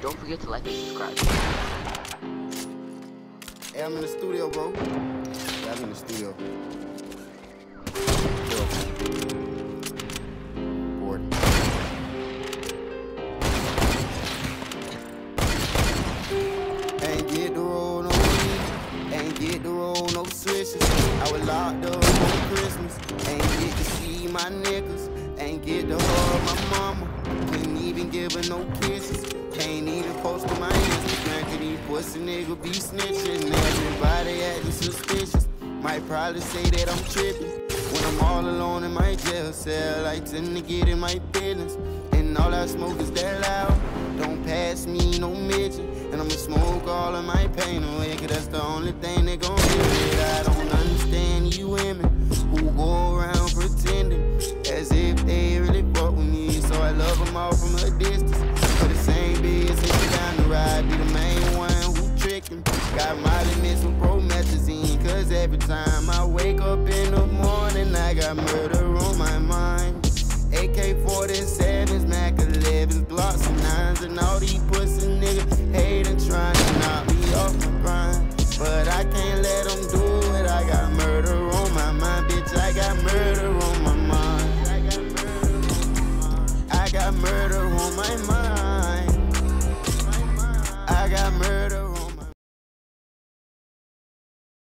don't forget to like and subscribe. Hey, I'm in the studio, bro. Yeah, I'm in the studio. Bored. Ain't get the roll no weed. Ain't get the roll no swishers. I was locked up on Christmas. Ain't get to see my niggas. Ain't get to hug my mama. Couldn't even give her no kisses. Can't These pussy niggas be snitching. Everybody acting suspicious. Might probably say that I'm tripping. When I'm all alone in my jail cell, I tend to get in my business. And all I smoke is that loud. Don't pass me no midget. And I'ma smoke all of my pain away, cause that's the only thing that gon' heal every time I wake up in the morning, I got murder on